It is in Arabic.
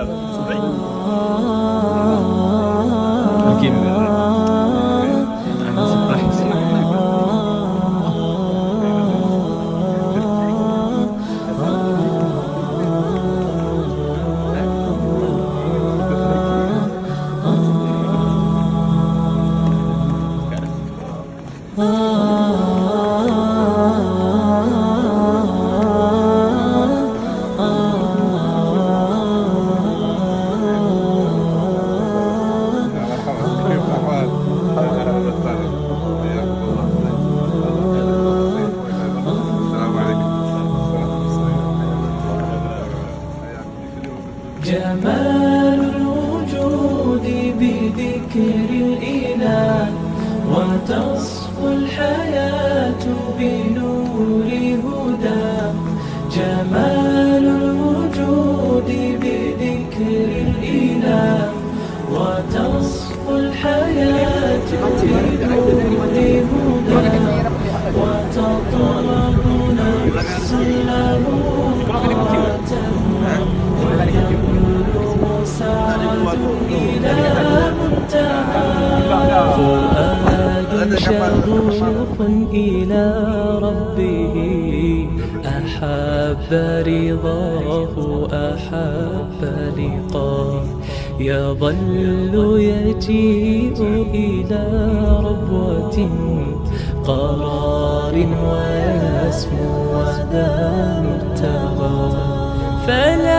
Something. I'm. جمال الوجود بذكر الإله وتصفو الحياة بنور هدى. جمال الوجود بذكر الإله وتصفو الحياة بنور إلى منتهى فؤاد شغوف إلى ربه. أحب رضاه أحب لقاه. يظل يجيء إلى ربوة قرار ويسمو وذا مرتضى فلا